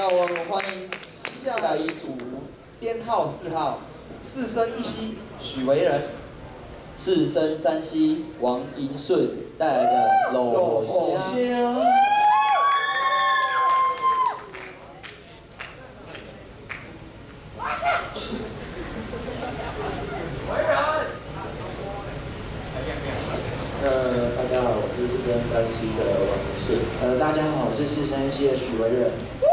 那我们欢迎下一组编号四号四生一兮许为人。四生三兮王银顺带来的老先生。华呃大家好我是四生。三兮的王银顺呃大家好我是四生一兮的许为仁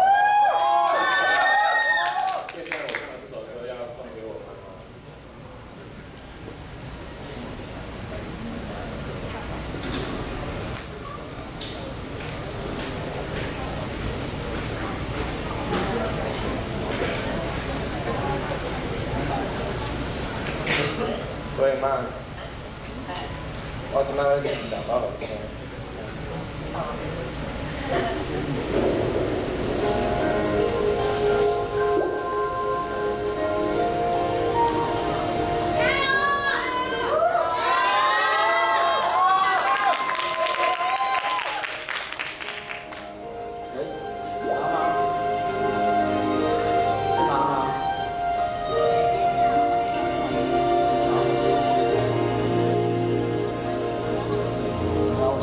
所以嘛，我只冇去食面包咯。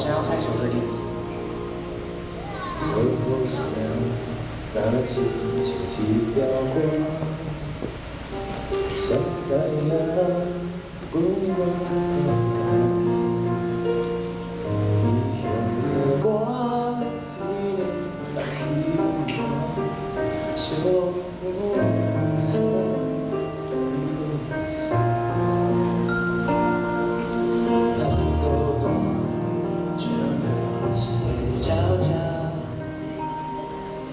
想要拆除的你。我不想把情绪挤雕刻，想怎样不管敢。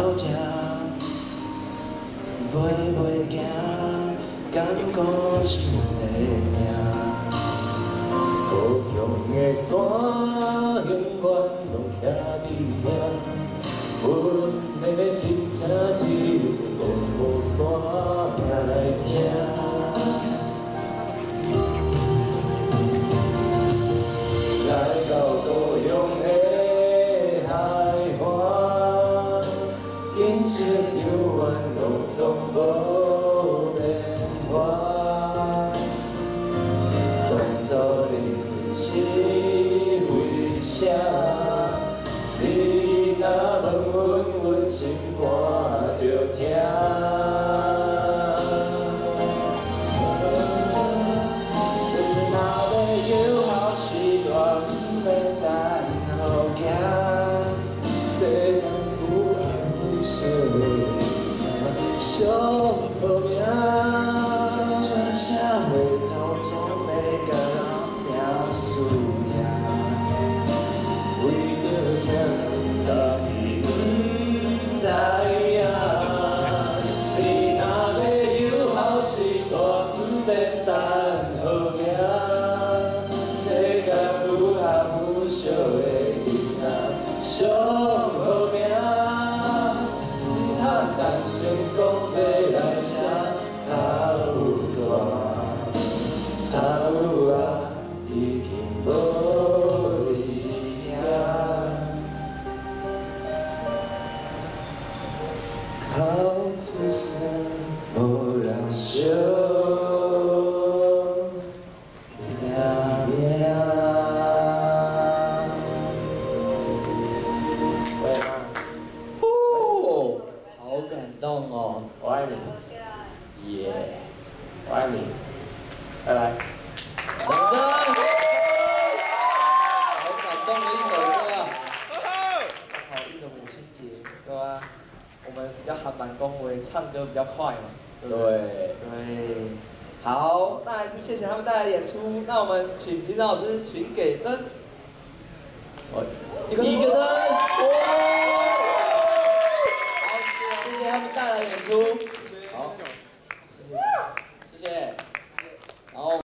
走吃，买袂惊，敢讲心内命，故乡的山永远。好久啊，你改。我爱，你哦，好感动哦，我爱你，耶，我爱你。拜拜。掌声！好感动的一首歌啊！好运的母亲节，对吧？我们比较韩版恭维，唱歌比较快嘛，对不对？对，对。好，那还是谢谢他们带来的演出。那我们请评审老师，请给灯。一个灯，